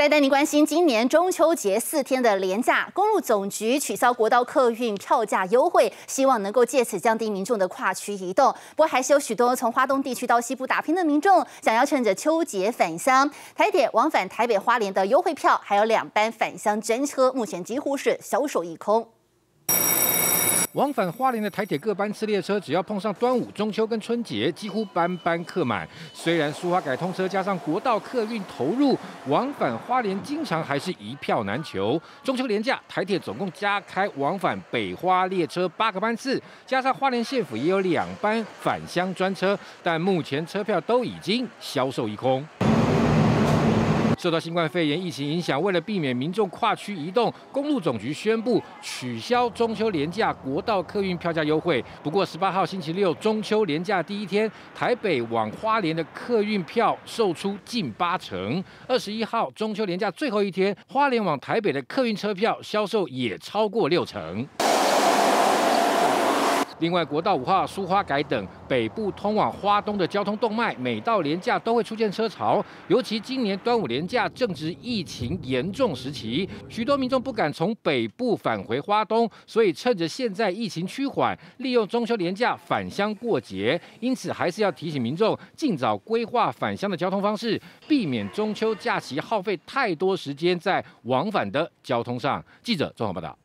再带您关心今年中秋节四天的连假，公路总局取消国道客运票价优惠，希望能够借此降低民众的跨区移动。不过，还是有许多从花东地区到西部打拼的民众，想要趁着秋节返乡。台铁往返台北花莲的优惠票，还有两班返乡专车，目前几乎是销售一空。往返花莲的台铁各班次列车，只要碰上端午、中秋跟春节，几乎班班客满。虽然苏花改通车加上国道客运投入，往返花莲经常还是一票难求。中秋连假，台铁总共加开往返北花列车八个班次，加上花莲县府也有两班返乡专车，但目前车票都已经销售一空。受到新冠肺炎疫情影响，为了避免民众跨区移动，公路总局宣布取消中秋连假国道客运票价优惠。不过，十八号星期六中秋连假第一天，台北往花莲的客运票售出近八成；二十一号中秋连假最后一天，花莲往台北的客运车票销售也超过六成。另外，国道五号、苏花改等北部通往花东的交通动脉，每到连假都会出现车潮。尤其今年端午连假正值疫情严重时期，许多民众不敢从北部返回花东，所以趁着现在疫情趋缓，利用中秋连假返乡过节。因此，还是要提醒民众尽早规划返乡的交通方式，避免中秋假期耗费太多时间在往返的交通上。记者综合报道。